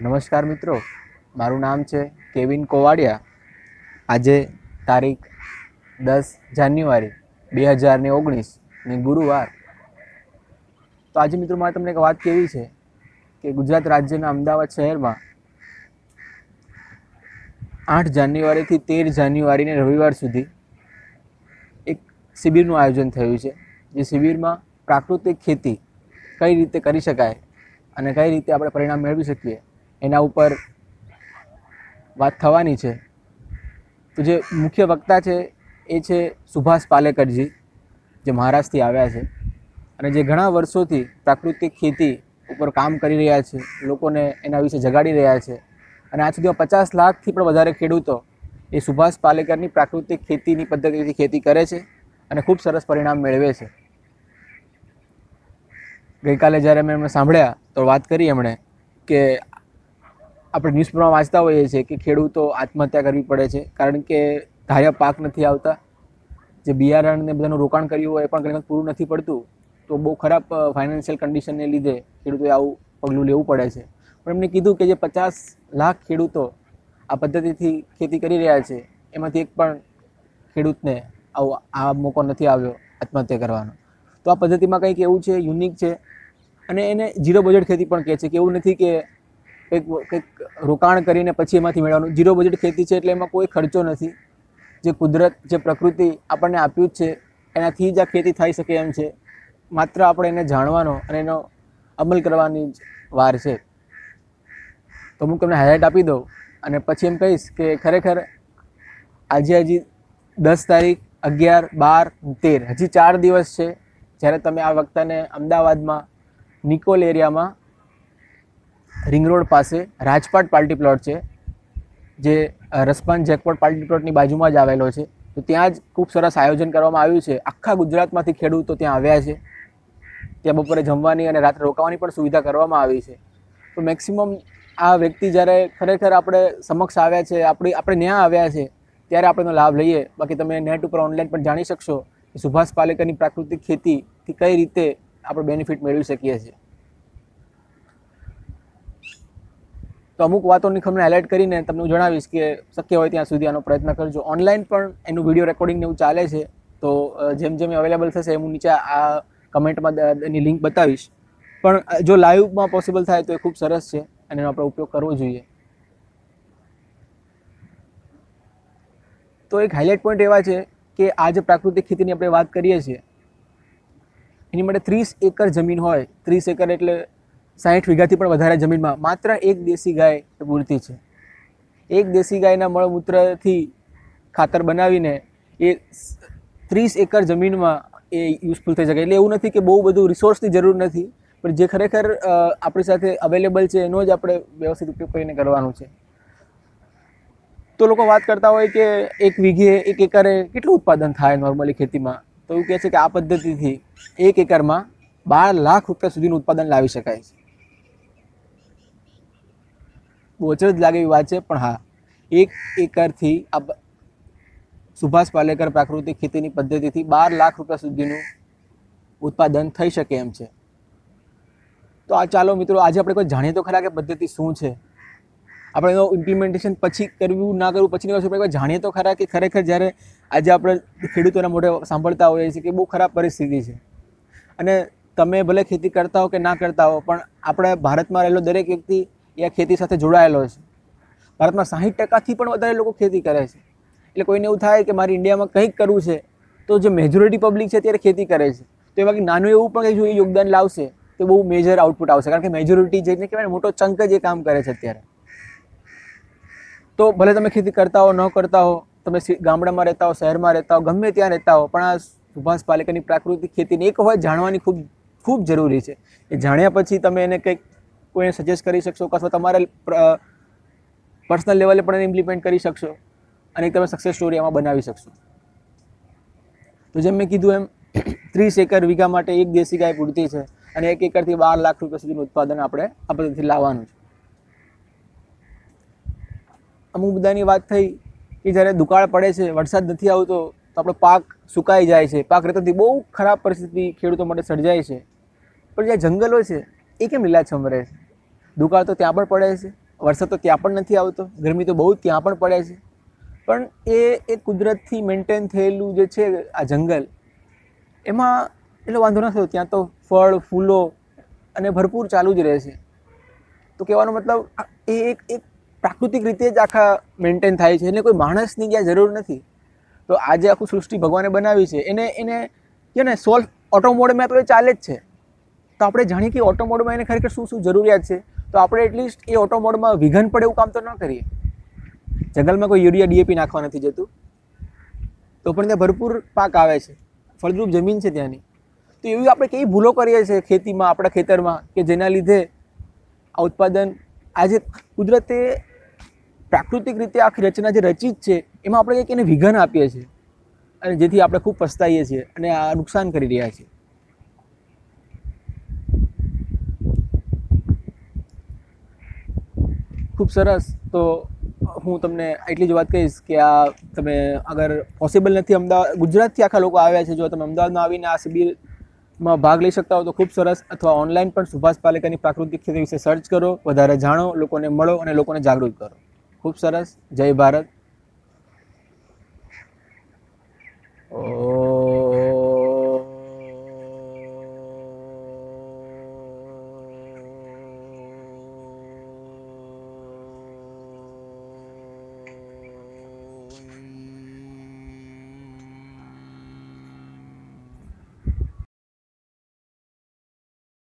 નમસ્કાર મિત્રો. મારું નામ છે કેવિન કોવાડિયા. આજે તારીખ દસ જાન્યુઆરી બે હજાર ને ઓગણીસ ને ગુરુવાર. તો આજે મિત્રો મારે તમને એક વાત કેવી છે કે ગુજરાત રાજ્યના અમદાવાદ શહેરમાં આઠ જાન્યુઆરીથી તેર જાન્યુઆરીને રવિવાર સુધી એક શિબિરનું આયોજન થયું છે. જે શિબિરમાં પ્રાકૃતિક ખેતી કઈ રીતે કરી શકાય અને કઈ રીતે આપણે પરિણામ મેળવી શકીએ એના ઉપર વાત થવાની છે. તો જે મુખ્ય વક્તા છે એ છે સુભાષ પાલેકરજી, જે મહારાષ્ટ્રથી આવ્યા છે. અને જે ઘણા વર્ષોથી પ્રાકૃતિક ખેતી ઉપર કામ કરી રહ્યા છે, લોકોને એના વિશે જગાડી રહ્યા છે. અને આજ સુધીમાં પચાસ લાખથી પણ વધારે ખેડૂતો એ સુભાષ પાલેકરની પ્રાકૃતિક ખેતીની પદ્ધતિથી ખેતી કરે છે અને ખૂબ સરસ પરિણામ મેળવે છે. ગઈકાલે જ્યારે મેં એમને સાંભળ્યા તો વાત કરી એમણે કે આપણે ન્યૂઝપેપરમાં વાંચતા હોઈએ છીએ કે ખેડૂતો આત્મહત્યા કરવી પડે છે. કારણ કે ધાર્યા પાક નથી આવતા. જે બિયારણ ને બધાનું રોકાણ કર્યું હોય એ પણ ઘણી પૂરું નથી પડતું, તો બહુ ખરાબ ફાઇનાન્શિયલ કન્ડિશનને લીધે ખેડૂતોએ આવું પગલું લેવું પડે છે. પણ એમને કીધું કે જે પચાસ લાખ ખેડૂતો આ પદ્ધતિથી ખેતી કરી રહ્યા છે, એમાંથી એક પણ ખેડૂતને આવો આ મોકો નથી આવ્યો આત્મહત્યા કરવાનો. તો આ પદ્ધતિમાં કંઈક એવું છે યુનિક છે, અને એને ઝીરો બજેટ ખેતી પણ કહે છે કે એવું નથી કે કંઈક કંઈક રોકાણ કરીને પછી એમાંથી મેળવવાનું. ઝીરો બજેટ ખેતી છે એટલે એમાં કોઈ ખર્ચો નથી. જે કુદરત, જે પ્રકૃતિ આપણને આપ્યું જ છે, એનાથી જ આ ખેતી થઈ શકે એમ છે. માત્ર આપણે એને જાણવાનો અને એનો અમલ કરવાની જ વાર છે. તો હું તમને હાઇલાઇટ આપી દઉં અને પછી એમ કહીશ કે ખરેખર આજે હજી દસ તારીખ અગિયાર બાર તેર, હજી ચાર દિવસ છે. જ્યારે તમે આ વક્તાને અમદાવાદમાં નિકોલ એરિયામાં રિંગ રોડ પાસે રાજપાટ પાર્ટી પ્લોટ છે, જે રસપાન જેકપોટ પાર્ટી પ્લોટની બાજુમાં જ આવેલો છે. તો ત્યાં જ ખૂબ સરસ આયોજન કરવામાં આવ્યું છે. આખા ગુજરાતમાંથી ખેડૂતો ત્યાં આવ્યા છે. ત્યાં બપોરે જમવાની અને રાત્રે રોકાવાની પણ સુવિધા કરવામાં આવી છે. તો મેક્સિમમ આ વ્યક્તિ જ્યારે ખરેખર આપણે સમક્ષ આવ્યા છે, આપણી, આપણે ન્યા આવ્યા છે, ત્યારે આપણે લાભ લઈએ. બાકી તમે નેટ ઉપર ઓનલાઈન પણ જાણી શકશો કે સુભાષ પાલેકરની પ્રાકૃતિક ખેતીથી કઈ રીતે આપણે બેનિફિટ મેળવી શકીએ છીએ. તો અમુક વાતોની તમને હાઇલાઇટ કરીને તમને હું જણાવીશ કે શક્ય હોય ત્યાં સુધી આનો પ્રયત્ન કરજો. ઓનલાઈન પણ એનું વીડિયો રેકોર્ડિંગ એવું ચાલે છે, તો જેમ જેમ અવેલેબલ થશે હું નીચે આ કમેન્ટમાં એની લિંક બતાવીશ. પણ જો લાઈવમાં પોસિબલ થાય તો એ ખૂબ સરસ છે અને એનો આપણે ઉપયોગ કરવો જોઈએ. તો એક હાઇલાઇટ પોઈન્ટ એવા છે કે આ જે પ્રાકૃતિક ખેતીની આપણે વાત કરીએ છીએ, એની માટે ત્રીસ એકર જમીન હોય. ત્રીસ એકર એટલે સાહીઠ વીઘાથી પણ વધારે જમીનમાં માત્ર એક દેશી ગાય પૂરતી છે. એક દેશી ગાયના મળમૂત્રથી ખાતર બનાવીને એ ત્રીસ એકર જમીનમાં એ યુઝફુલ થઈ શકે. એટલે એવું નથી કે બહુ બધું રિસોર્સની જરૂર નથી, પણ જે ખરેખર આપણી સાથે અવેલેબલ છે, એનો જ આપણે વ્યવસ્થિત ઉપયોગ કરીને કરવાનું છે. તો લોકો વાત કરતા હોય કે એક વીઘે, એક એકરે કેટલું ઉત્પાદન થાય નોર્મલી ખેતીમાં? તો એવું કહે છે કે આ પદ્ધતિથી એક એકરમાં બાર લાખ રૂપિયા સુધીનું ઉત્પાદન લાવી શકાય છે. બહુ જ લાગે એવી વાત છે, પણ હા. એક એકરથી આ સુભાષ પાલેકર પ્રાકૃતિક ખેતીની પદ્ધતિથી બાર લાખ રૂપિયા સુધીનું ઉત્પાદન થઈ શકે એમ છે. તો આ ચાલો મિત્રો, આજે આપણે કોઈ જાણીએ તો ખરા કે પદ્ધતિ શું છે? આપણે એનો ઇમ્પ્લિમેન્ટેશન પછી કરવું ના કરવું પછી વસ્તુ આપણે જાણીએ તો ખરા કે ખરેખર જ્યારે આજે આપણે ખેડૂતોના મોઢે સાંભળતા હોઈએ છીએ કે બહુ ખરાબ પરિસ્થિતિ છે. અને તમે ભલે ખેતી કરતા હો કે ના કરતા હો, પણ આપણે ભારતમાં રહેલો દરેક વ્યક્તિ એ ખેતી સાથે જોડાયેલો છે. ભારતમાં સાહીઠ ટકાથી પણ વધારે લોકો ખેતી કરે છે. એટલે કોઈને એવું થાય કે મારે ઇન્ડિયામાં કંઈક કરવું છે, તો જે મેજોરિટી પબ્લિક છે ત્યારે ખેતી કરે છે. તો એમાં નાનું એવું પણ કંઈ જો એ યોગદાન લાવશે, તો બહુ મેજર આઉટપુટ આવશે. કારણ કે મેજોરિટી જેને કહેવાય મોટો ચંક જ એ કામ કરે છે અત્યારે. તો ભલે તમે ખેતી કરતા હો, ન કરતા હો, તમે ગામડામાં રહેતા હો, શહેરમાં રહેતા હો, ગમે ત્યાં રહેતા હો, પણ આ સુભાષ પાલેકરની પ્રાકૃતિક ખેતીની એક હોય જાણવાની ખૂબ ખૂબ જરૂરી છે. એ જાણ્યા પછી તમે એને કંઈક કોઈને સજેસ્ટ કરી શકશો અથવા તમારા પર્સનલ લેવલે પણ એને ઇમ્પ્લિમેન્ટ કરી શકશો અને તમે સક્સેસ સ્ટોરી એમાં બનાવી શકશો. તો જેમ મેં કીધું એમ, ત્રીસ એકર વીઘા માટે એક દેશી ગાય પૂરતી છે અને એક એકરથી બાર લાખ રૂપિયા સુધીનું ઉત્પાદન આપણે, આ પદ્ધતિથી લાવવાનું છે. અમુક બધાની વાત થઈ કે જ્યારે દુકાળ પડે છે, વરસાદ નથી આવતો, તો આપણો પાક સુકાઈ જાય છે. પાક રહેતાથી બહુ ખરાબ પરિસ્થિતિ ખેડૂતો માટે સર્જાય છે. પણ જ્યાં જંગલો છે, એ કેમ લીલાછમ રહે છે? દુકાળ તો ત્યાં પણ પડે છે, વરસાદ તો ત્યાં પણ નથી આવતો, ગરમી તો બહુ ત્યાં પણ પડે છે. પણ એ એ કુદરતથી મેન્ટેન થયેલું જે છે આ જંગલ, એમાં એટલો વાંધો નથી ત્યાં તો ફળ, ફૂલો અને ભરપૂર ચાલુ જ રહે છે. તો કહેવાનો મતલબ એ એક એક પ્રાકૃતિક રીતે જ આખા મેન્ટેન થાય છે, એને કોઈ માણસની ક્યાં જરૂર નથી. તો આજે આખું સૃષ્ટિ ભગવાને બનાવી છે, એને એને કે ને સોલ્વ ઓટો મોડમાં તો એ ચાલે જ છે. તો આપણે જાણીએ કે ઓટો મોડમાં એને ખરેખર શું શું જરૂરિયાત છે? તો આપણે એટલીસ્ટ એ ઓટો મોડમાં વિઘન પડે એવું કામ તો ન કરીએ. જંગલમાં કોઈ યુરિયા ડીએપી નાખવા નથી જતું. તો પણ ત્યાં ભરપૂર પાક આવે છે. ફળદ્રુપ જમીન છે ત્યાંની. તો એવી આપણે કેવી ભૂલો કરીએ છીએ ખેતીમાં, આપણા ખેતરમાં, કે જેના લીધે આ ઉત્પાદન આજે કુદરતે પ્રાકૃતિક રીતે આખી રચના જે રચિત છે, એમાં આપણે કંઈક એને વિઘન આપીએ છીએ. અને જેથી આપણે ખૂબ પસ્તાઈએ છીએ અને આ નુકસાન કરી રહ્યા છીએ. ખૂબ સરસ. તો હું તમને એટલી જ વાત કહીશ કે આ તમે અગર પોસિબલ નથી અમદાવાદ, ગુજરાતથી આખા લોકો આવ્યા છે, જો તમે અમદાવાદમાં આવીને આ શિબિરમાં ભાગ લઈ શકતા હો તો ખૂબ સરસ. અથવા ઓનલાઈન પણ સુભાષ પાલેકરની પ્રાકૃતિક ખેતી વિશે સર્ચ કરો, વધારે જાણો, લોકોને મળો અને લોકોને જાગૃત કરો. ખૂબ સરસ. જય ભારત. ઓ